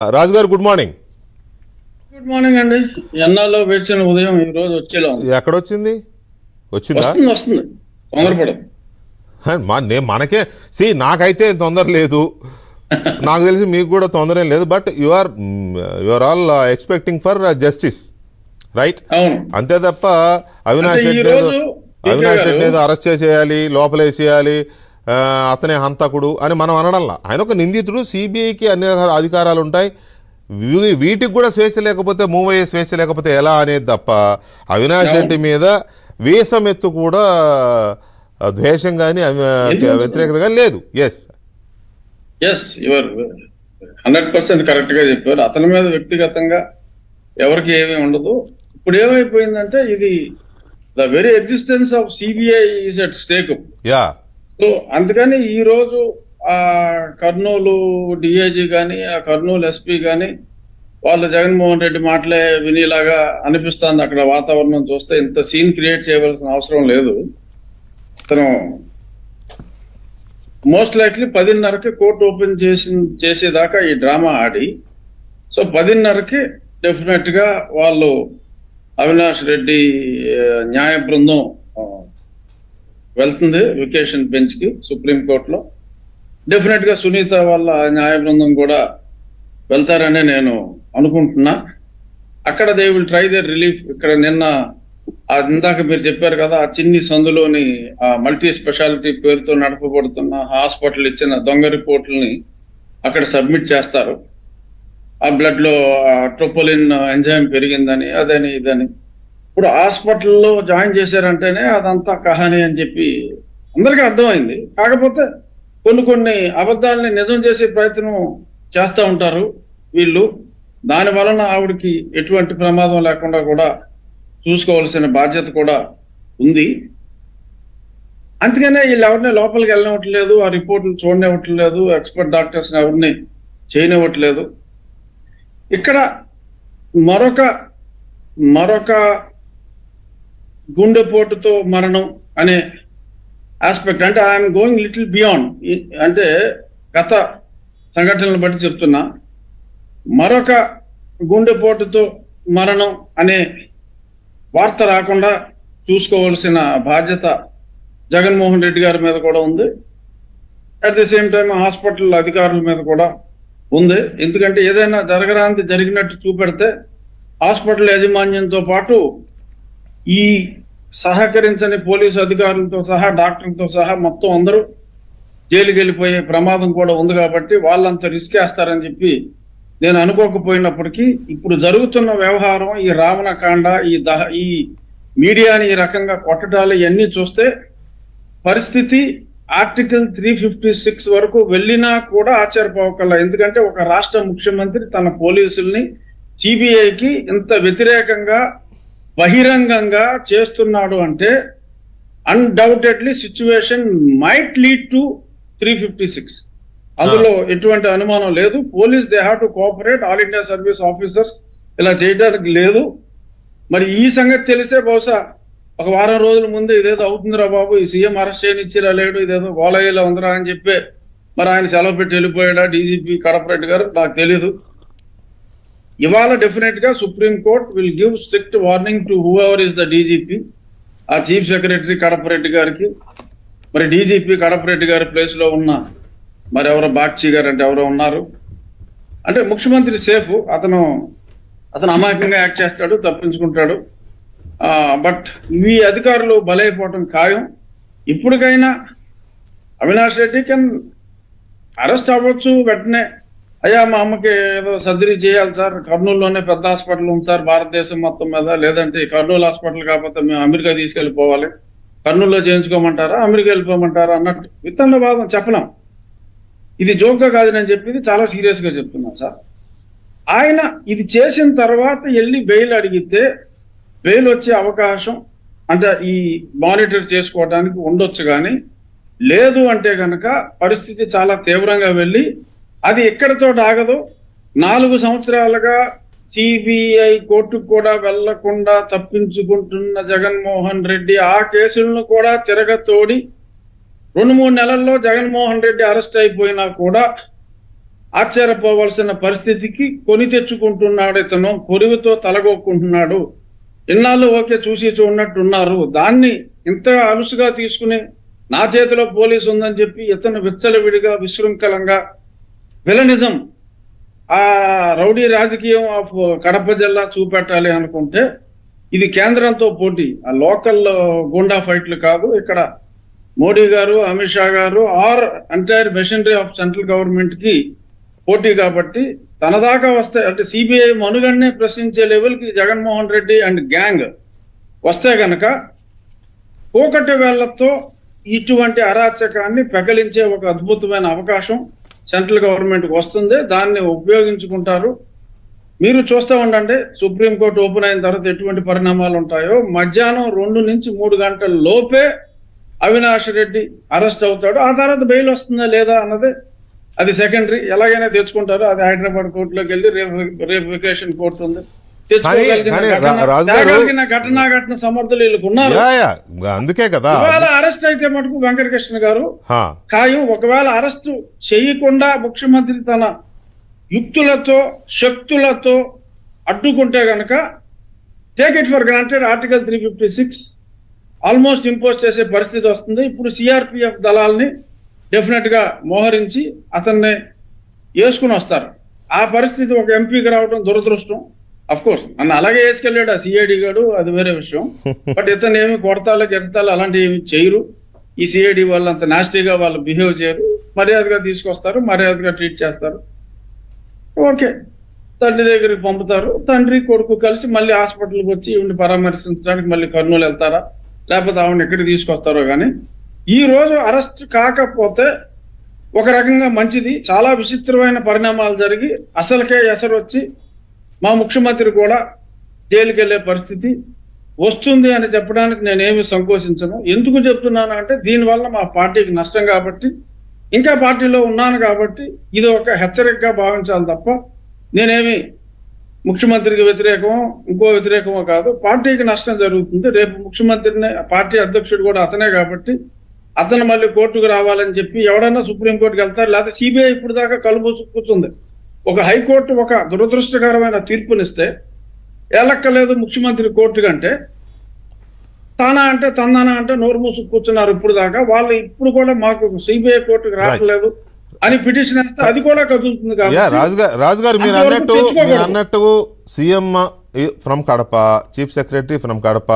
రాజు గారు good morning. Good morning అండి. ఎన్నాల్లో వేచిన ఉదయం ఈ రోజు వచ్చేలా ఉంది. ఎక్కడొచ్చింది? వచ్చిందా? వస్తుంది తొందరపడదు మనకే సి నాకైతే తొందర లేదు. నాకు తెలిసి మీకు కూడా తొందర లేదు but you are you are all expecting for justice right? అంతే తప్ప అవినాష్ రెడ్డి అవినాష్ రెడ్డి అరెస్ట్ చేసేయాలి లోపలేసేయాలి అతనే హంతకుడు అని మనం అనడంలా. ఆయన ఒక నిందితుడు సిబిఐకి అన్ని అధికారాలు ఉంటాయి వీటికి కూడా స్వేచ్ఛ లేకపోతే మూవ్ అయ్యే స్వేచ్ఛ లేకపోతే ఎలా అనేది తప్ప అవినాష్ రెడ్డి మీద వేసమెత్తు కూడా ద్వేషం కానీ వ్యతిరేకత కానీ లేదు. Yes yes your hundred percent కరెక్ట్గా చెప్పారు. అతని మీద వ్యక్తిగతంగా ఎవరికి ఏమీ ఉండదు. ఇప్పుడు ఏమైపోయిందంటే ఇది the very existence of CBI is at stake. Yeah. So అందుకని ఈ రోజు ఆ కర్నూలు డిఐజీ కానీ ఆ కర్నూలు ఎస్పీ కానీ వాళ్ళు జగన్మోహన్ రెడ్డి మాటలే వినేలాగా అనిపిస్తుంది అక్కడ వాతావరణం చూస్తే. ఇంత సీన్ క్రియేట్ చేయవలసిన అవసరం లేదు. తను మోస్ట్ లైక్లీ పదిన్నరకి కోర్టు ఓపెన్ చేసి చేసేదాకా ఈ డ్రామా ఆడి. సో పదిన్నరకి డెఫినెట్గా వాళ్ళు అవినాష్ రెడ్డి న్యాయ బృందం వెళ్తుంది వెకేషన్ బెంచ్కి సుప్రీం కోర్టులో. డెఫినెట్గా సునీత వాళ్ళ న్యాయ బృందం కూడా వెళ్తారని నేను అనుకుంటున్నా. అక్కడ they will try their relief ఇక్కడ నిన్న ఆ ఇందాక మీరు చెప్పారు కదా ఆ చిన్ని సందులోని ఆ మల్టీ స్పెషాలిటీ పేరుతో నడపబడుతున్న హాస్పిటల్ ఇచ్చిన దొంగ రిపోర్టుల్ని అక్కడ సబ్మిట్ చేస్తారు. ఆ బ్లడ్లో ట్రోపోలిన్ ఎంజైమ్ పెరిగిందని అదని ఇదని. ఇప్పుడు హాస్పిటల్లో జాయిన్ చేశారంటేనే అదంతా కహాని అని చెప్పి అందరికీ అర్థమైంది. కాకపోతే కొన్ని కొన్ని అబద్ధాలని నిజం చేసే ప్రయత్నం చేస్తూ ఉంటారు వీళ్ళు. దాని వలన ఆవిడకి ఎటువంటి ప్రమాదం లేకుండా కూడా చూసుకోవాల్సిన బాధ్యత కూడా ఉంది. అందుకనే వీళ్ళు ఎవరిని లోపలికి వెళ్ళనివ్వట్లేదు ఆ రిపోర్ట్లు చూడనివ్వట్లేదు ఎక్స్పర్ట్ డాక్టర్స్ని ఎవరిని చేయనివ్వట్లేదు. ఇక్కడ మరొక మరొక గుండెపోటుతో మరణం అనే ఆస్పెక్ట్ అంటే ఐఎమ్ గోయింగ్ లిటిల్ బియాండ్ అంటే గత సంఘటనలను బట్టి చెప్తున్నా. మరొక గుండెపోటుతో మరణం అనే వార్త రాకుండా చూసుకోవాల్సిన బాధ్యత జగన్మోహన్ రెడ్డి గారి మీద కూడా ఉంది. At the same time hospital అధికారుల మీద కూడా ఉంది. ఎందుకంటే ఏదైనా జరగరాంతి జరిగినట్టు చూపెడితే హాస్పిటల్ యాజమాన్యంతో పాటు ఈ సహకరించని పోలీసు అధికారులతో సహా డాక్టర్లతో సహా మొత్తం అందరూ జైలుకి వెళ్ళిపోయే ప్రమాదం కూడా ఉంది కాబట్టి వాళ్ళంత రిస్క్ వేస్తారని చెప్పి నేను అనుకోకపోయినప్పటికీ ఇప్పుడు జరుగుతున్న వ్యవహారం ఈ రావణకాండ ఈ దహ ఈ మీడియాని ఈ రకంగా కొట్టడాలు ఇవన్నీ చూస్తే పరిస్థితి ఆర్టికల్ త్రీ ఫిఫ్టీ సిక్స్ వరకు వెళ్ళినా కూడా ఆశ్చర్యపోకల్లా. ఎందుకంటే ఒక రాష్ట్ర ముఖ్యమంత్రి తన పోలీసుల్ని సిబిఐకి ఇంత వ్యతిరేకంగా బహిరంగంగా చేస్తున్నాడు అంటే undoubtedly situation might lead to three fifty six అందులో ఎటువంటి అనుమానం లేదు. Police they have to cooperate all India service officers ఇలా చేయడానికి లేదు. మరి ఈ సంగతి తెలిసే బహుశా ఒక వారం రోజుల ముందు ఇదేదో అవుతుందిరా బాబు ఈ సీఎం అరెస్ట్ చేయనిచ్చిరా లేడు ఇదేదో గోలయ్యలో ఉందిరా అని చెప్పి మరి ఆయన సెలవు పెట్టి వెళ్ళిపోయాడా? డీజీపీ కడపరెడ్డి గారు నాకు తెలీదు. ఇవాళ డెఫినెట్గా supreme court will give strict warning to whoever is the DGP ఆ చీఫ్ సెక్రటరీ కడపరెడ్డి గారికి మరి డీజీపీ కడపరెడ్డి గారి ప్లేస్లో ఉన్న మరి ఎవరో బాక్షి గారు అంటే ఎవరో ఉన్నారు. అంటే ముఖ్యమంత్రి సేఫ్ అతను అతను అమాయకంగా యాక్ట్ చేస్తాడు తప్పించుకుంటాడు. బట్ మీ అధికారులు బలైపోవటం ఖాయం. ఇప్పటికైనా అవినాష్ రెడ్డి కెన్ అరెస్ట్ అవ్వచ్చు వెంటనే అయ్యా మా అమ్మకి ఏదో సర్జరీ చేయాలి సార్. కర్నూలులోనే పెద్ద హాస్పిటల్ ఉంది సార్ భారతదేశం మొత్తం మీద. లేదంటే కర్నూలు హాస్పిటల్ కాకపోతే మేము అమెరికా తీసుకెళ్ళిపోవాలి. కర్నూలులో చేయించుకోమంటారా అమెరికా వెళ్ళిపోమంటారా అన్నట్టు విత్తన భాగం చెప్పలేం. ఇది జోక్గా కాదు నేను చెప్పింది చాలా సీరియస్గా చెప్తున్నాం చెప్తున్నాను సార్. ఆయన ఇది చేసిన తర్వాత వెళ్ళి బెయిల్ అడిగితే బెయిల్ వచ్చే అవకాశం అంటే ఈ మానిటర్ చేసుకోవడానికి ఉండొచ్చు కానీ లేదు అంటే కనుక పరిస్థితి చాలా తీవ్రంగా వెళ్ళి అది ఎక్కడితో ఆగదు. నాలుగు సంవత్సరాలుగా సిబిఐ కోర్టుకు కూడా వెళ్ళకుండా తప్పించుకుంటున్న జగన్మోహన్ రెడ్డి ఆ కేసులను కూడా తిరగతోడి రెండు మూడు నెలల్లో జగన్మోహన్ రెడ్డి అరెస్ట్ అయిపోయినా కూడా ఆశ్చర్యపోవలసిన పరిస్థితికి కొని తెచ్చుకుంటున్నాడు ఇతను కొరివితో తలగొక్కుంటున్నాడు. ఇన్నాళ్ళు ఓకే చూసి చూడనట్టున్నారు. దాన్ని ఇంత అలుసుగా తీసుకుని నా చేతిలో పోలీసు ఉందని చెప్పి ఇతను విచ్చలవిడిగా విశృంఖలంగా విలనిజం. ఆ రౌడీ రాజకీయం ఆఫ్ కడప జిల్లా చూపెట్టాలి అనుకుంటే ఇది కేంద్రంతో పోటీ. ఆ లోకల్ గుండా ఫైట్లు కాదు. ఇక్కడ మోడీ గారు అమిత్ షా గారు are entire machinery of central గవర్నమెంట్కి పోటీ కాబట్టి తన దాకా వస్తే అంటే సిబిఐ మనుగడనే ప్రశ్నించే లెవెల్కి జగన్మోహన్ రెడ్డి అండ్ గ్యాంగ్ వస్తే గనక పోకటి వేళ్ళతో ఇటువంటి అరాచకాన్ని పెకలించే ఒక అద్భుతమైన అవకాశం సెంట్రల్ గవర్నమెంట్కి వస్తుంది. దాన్ని ఉపయోగించుకుంటారు. మీరు చూస్తూ ఉండండి సుప్రీంకోర్టు ఓపెన్ అయిన తర్వాత ఎటువంటి పరిణామాలు ఉంటాయో. మధ్యాహ్నం రెండు నుంచి మూడు గంటల లోపే అవినాష్ రెడ్డి అరెస్ట్ అవుతాడు. ఆ తర్వాత బెయిల్ వస్తుందా లేదా అన్నది అది సెకండరీ. ఎలాగైనా తెచ్చుకుంటారు. అది హైదరాబాద్ కోర్టులోకి వెళ్ళి రేపు రేపు వెకేషన్ కోర్టు ఉంది. అందుకే కదా. అరెస్ట్ అయితే మటుకు వెంకటకృష్ణ గారు ఖాయం. ఒకవేళ అరెస్టు చేయకుండా ముఖ్యమంత్రి తన యుక్తులతో శక్తులతో అడ్డుకుంటే గనక take it for granted article three fifty six almost impose చేసే పరిస్థితి వస్తుంది. ఇప్పుడు సిఆర్పిఎఫ్ దళాల్ని డెఫినెట్గా మోహరించి అతన్ని వేసుకుని వస్తారు. ఆ పరిస్థితి ఒక ఎంపీకి రావడం దురదృష్టం. అఫ్ కోర్స్ నన్ను అలాగే వేసుకెళ్ళాడు ఆ సిఐడి గాడు అది వేరే విషయం. బట్ ఇతను ఏమి కొడతాలు గెడతాలు అలాంటివి ఏమి చేయరు. ఈ సిఐడి వాళ్ళు అంత నాస్టీగా వాళ్ళు బిహేవ్ చేయరు. మర్యాదగా తీసుకొస్తారు మర్యాదగా ట్రీట్ చేస్తారు. ఓకే తండ్రి దగ్గరికి పంపుతారు. తండ్రి కొడుకు కలిసి మళ్ళీ హాస్పిటల్కి వచ్చి ఈవిని పరామర్శించడానికి మళ్ళీ కర్నూలు వెళ్తారా? లేకపోతే ఆవిడ ఎక్కడికి తీసుకొస్తారో కానీ ఈ రోజు అరెస్ట్ కాకపోతే ఒక రకంగా మంచిది. చాలా విచిత్రమైన పరిణామాలు జరిగి అసలుకే ఎసరు వచ్చి మా ముఖ్యమంత్రి కూడా జైలుకి వెళ్ళే పరిస్థితి వస్తుంది అని చెప్పడానికి నేనేమి సంకోచించను. ఎందుకు చెప్తున్నాను అంటే దీనివల్ల మా పార్టీకి నష్టం కాబట్టి ఇంకా పార్టీలో ఉన్నాను కాబట్టి ఇది ఒక హెచ్చరికగా భావించాలి తప్ప నేనేమి ముఖ్యమంత్రికి వ్యతిరేకమో ఇంకో వ్యతిరేకమో కాదు. పార్టీకి నష్టం జరుగుతుంది. రేపు ముఖ్యమంత్రిని పార్టీ అధ్యక్షుడు కూడా అతనే కాబట్టి అతను మళ్ళీ కోర్టుకు రావాలని చెప్పి ఎవడన్నా సుప్రీంకోర్టుకి వెళ్తారు? లేకపోతే సిబిఐ ఇప్పుడు దాకా కలుపు కూర్చుంది. ఒక హైకోర్టు ఒక దురదృష్టకరమైన తీర్పునిస్తే ఏలక్కలేదు ముఖ్యమంత్రి కోర్టు కంటే తానా అంటే తందానా అంటే నోరు మూసు కూర్చున్నారు ఇప్పుడు దాకా వాళ్ళు ఇప్పుడు కూడా మాకు సిబిఐ కోర్టుకు రావట్లేదు అని పిటిషన్ వేస్తే అది కూడా కదులుతుంది యా కాబట్టి రాజు గారు రాజు గారు మీరు అన్నట్టు. మీరు అన్నట్టు CM from Kadapa chief secretary from Kadapa